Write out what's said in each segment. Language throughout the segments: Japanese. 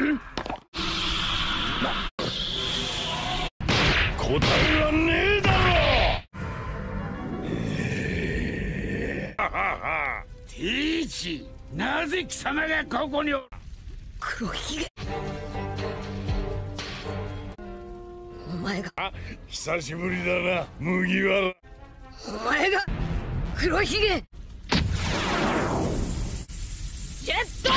答えはねえだろ。ティーチなぜ貴様がここにおる？黒ひげ。お前が。久しぶりだな麦わらお前が黒ひげ。ジェット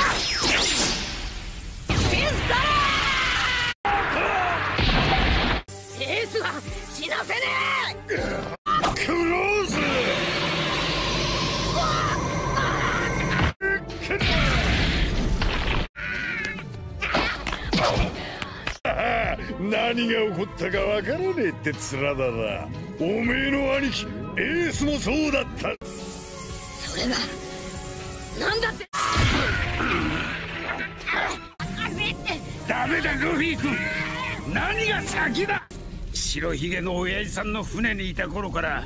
は死なせねえ。クローズ何が起こったかわからねえって面だな。おめえの兄貴エースもそうだった。それがなんだって。ダメだルフィ君。何が先だ白ひげの親父さんの船にいた頃から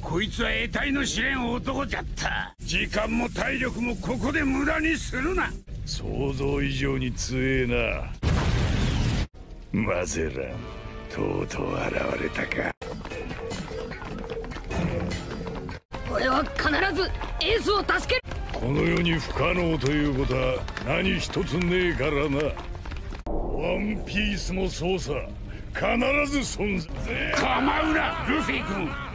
こいつは得体の知れん男じゃった。時間も体力もここで無駄にするな。想像以上に強えな。マゼランとうとう現れたか。俺は必ずエースを助ける。この世に不可能ということは何一つねえからな。ワンピースもそうさ必ず存在。構うなルフィ君。